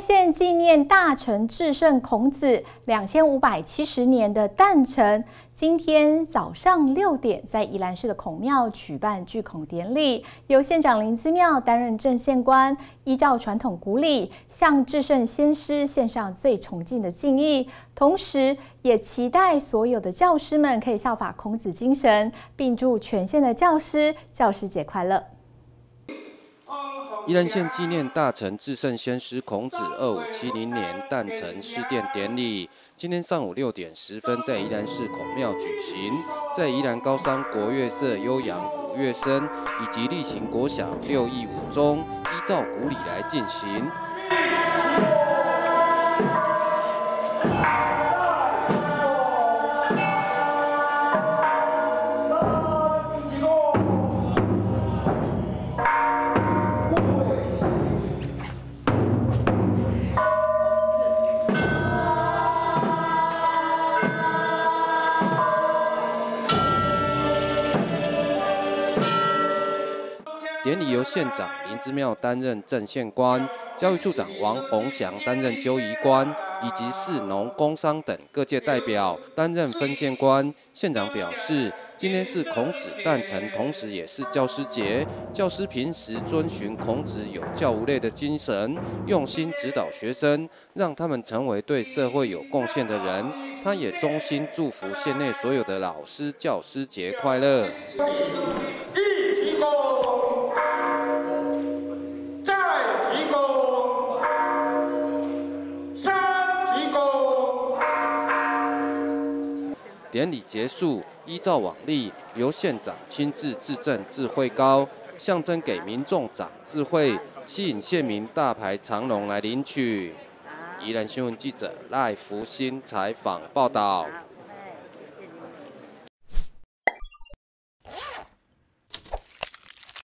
县纪念大成至圣孔子两千五百七十年的诞辰，今天早上六点在宜兰市的孔庙举办聚孔典礼，由县长林资妙担任正县官，依照传统古礼，向至圣先师献上最崇敬的敬意，同时也期待所有的教师们可以效法孔子精神，并祝全县的教师教师节快乐。宜兰县纪念大臣至圣先师孔子二五七零年诞辰施奠典礼，今天上午六点十分在宜兰市孔庙举行，在宜兰高山国乐社悠扬古乐声以及例行国小六艺五中，依照古礼来进行。Thank you. 典礼由县长林之妙担任正县官，教育处长王宏祥担任纠仪官，以及市农工商等各界代表担任分县官。县长表示，今天是孔子诞辰，同时也是教师节。教师平时遵循孔子有教无类的精神，用心指导学生，让他们成为对社会有贡献的人。他也衷心祝福县内所有的老师教师节快乐。典礼结束，依照往例，由县长亲自致赠智慧高，象征给民众长智慧，吸引县民大排长龙来领取。宜兰新闻记者赖福新采访报道。